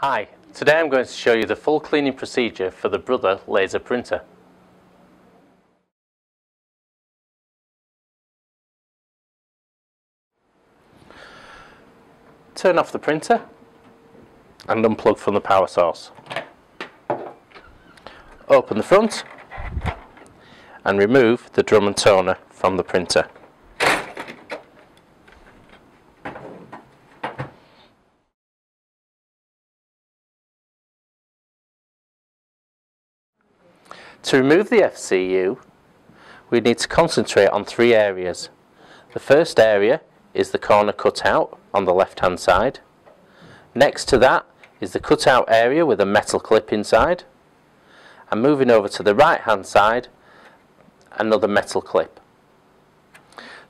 Hi, today I'm going to show you the full cleaning procedure for the Brother laser printer. Turn off the printer and unplug from the power source. Open the front and remove the drum and toner from the printer. To remove the FCU, we need to concentrate on three areas. The first area is the corner cutout on the left hand side. Next to that is the cutout area with a metal clip inside. And moving over to the right hand side, another metal clip.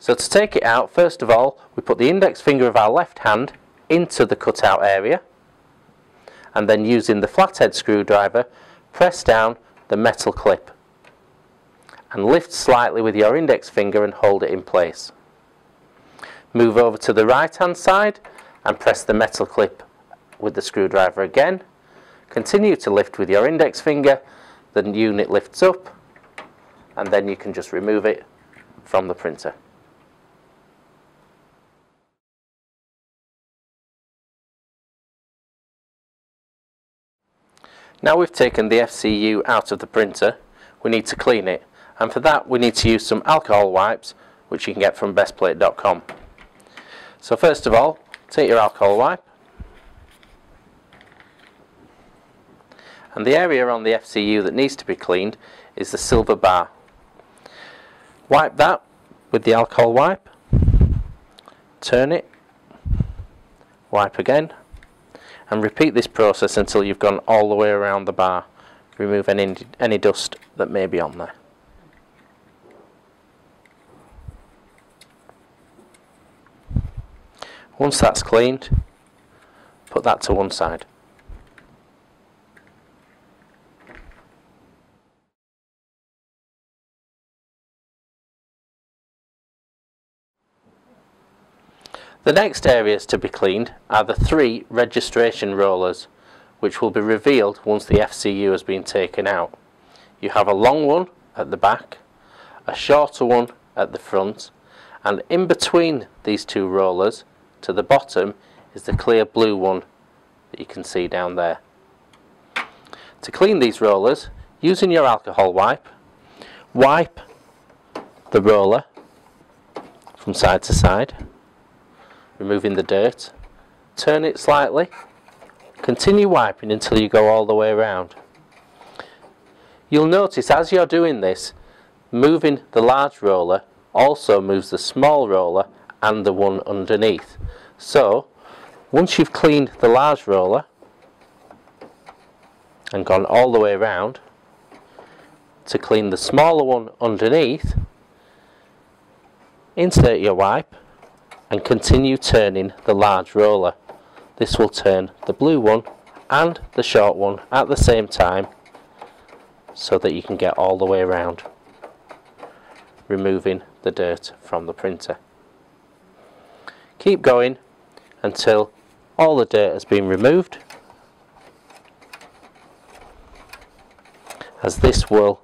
So to take it out, first of all, we put the index finger of our left hand into the cutout area and then using the flathead screwdriver, press down the metal clip and lift slightly with your index finger and hold it in place. Move over to the right hand side and press the metal clip with the screwdriver again. Continue to lift with your index finger, the unit lifts up and then you can just remove it from the printer. Now we've taken the FCU out of the printer, we need to clean it. And for that we need to use some alcohol wipes, which you can get from bestplate.com. So first of all, take your alcohol wipe. And the area on the FCU that needs to be cleaned is the silver bar. Wipe that with the alcohol wipe. Turn it. Wipe again and repeat this process until you've gone all the way around the bar. Remove any, any dust that may be on there. Once that's cleaned put that to one side The next areas to be cleaned are the three registration rollers which will be revealed once the FCU has been taken out. You have a long one at the back, a shorter one at the front and in between these two rollers to the bottom is the clear blue one that you can see down there. To clean these rollers, using your alcohol wipe, wipe the roller from side to side removing the dirt. Turn it slightly. Continue wiping until you go all the way around. You'll notice as you're doing this, moving the large roller also moves the small roller and the one underneath. So, once you've cleaned the large roller and gone all the way around, to clean the smaller one underneath, insert your wipe and continue turning the large roller. This will turn the blue one and the short one at the same time so that you can get all the way around removing the dirt from the printer. Keep going until all the dirt has been removed as this will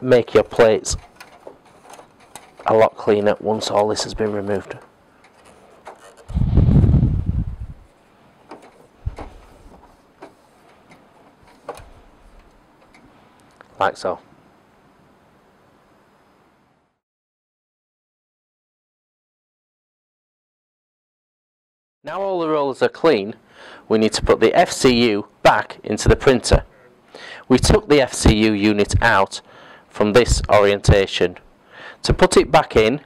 make your plates a lot cleaner once all this has been removed. Like so. Now all the rollers are clean, we need to put the FCU back into the printer. We took the FCU unit out from this orientation to put it back in,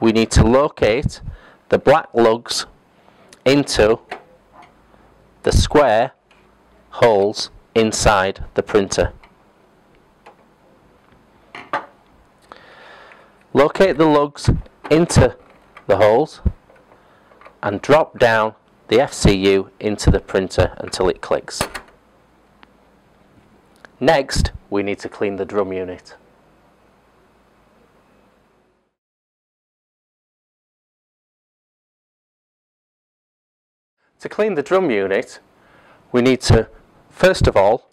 we need to locate the black lugs into the square holes inside the printer. Locate the lugs into the holes and drop down the FCU into the printer until it clicks. Next, we need to clean the drum unit. To clean the drum unit, we need to, first of all,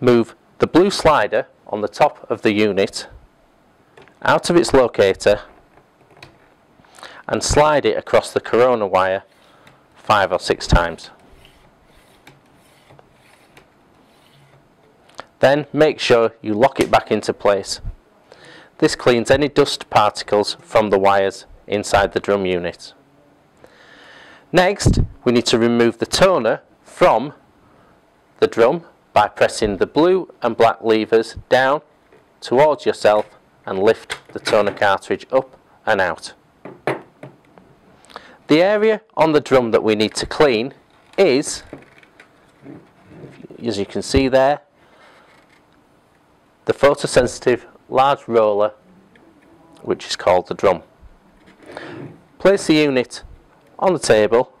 move the blue slider on the top of the unit out of its locator and slide it across the corona wire five or six times. Then make sure you lock it back into place. This cleans any dust particles from the wires inside the drum unit. Next, we need to remove the toner from the drum by pressing the blue and black levers down towards yourself and lift the toner cartridge up and out. The area on the drum that we need to clean is, as you can see there, the photosensitive large roller which is called the drum. Place the unit on the table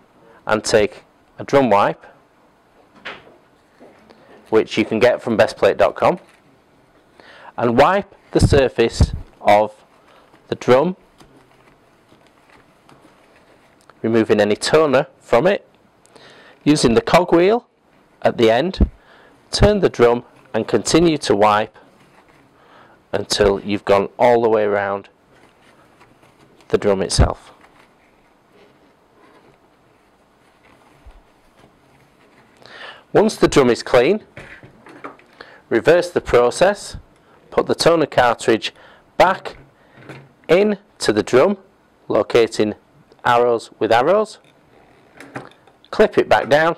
and take a drum wipe which you can get from bestplate.com and wipe the surface of the drum removing any toner from it using the cogwheel at the end turn the drum and continue to wipe until you've gone all the way around the drum itself. Once the drum is clean, reverse the process, put the toner cartridge back into the drum, locating arrows with arrows, clip it back down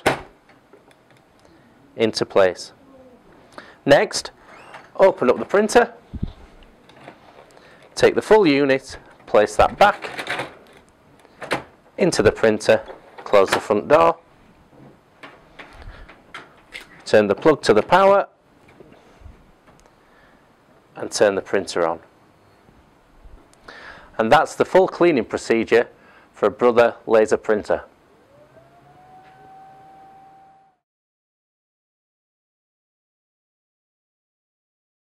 into place. Next, open up the printer Take the full unit, place that back into the printer, close the front door, turn the plug to the power and turn the printer on. And that's the full cleaning procedure for a Brother laser printer.